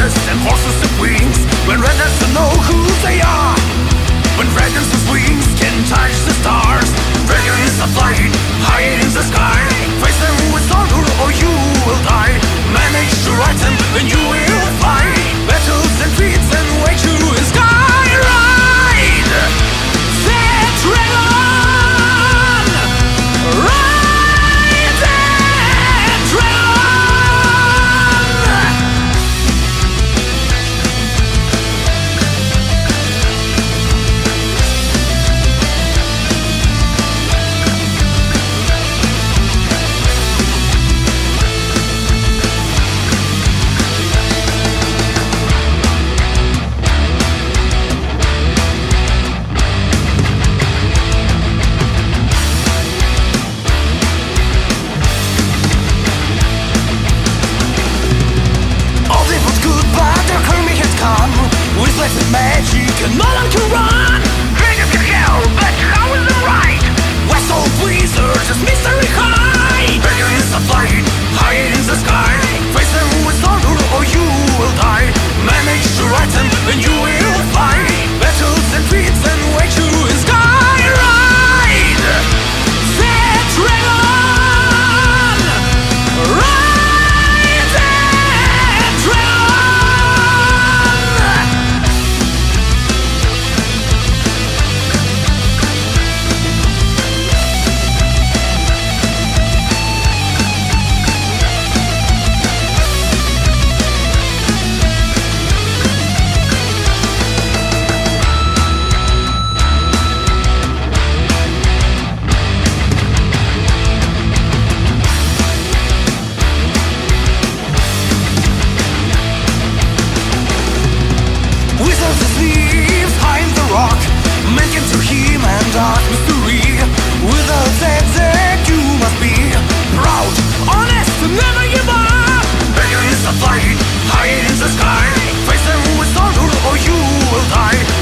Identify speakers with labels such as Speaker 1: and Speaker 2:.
Speaker 1: riders and horses and wings. When riders don't know who they are. When riders fly high in the sky. Face them with thunder or you will die.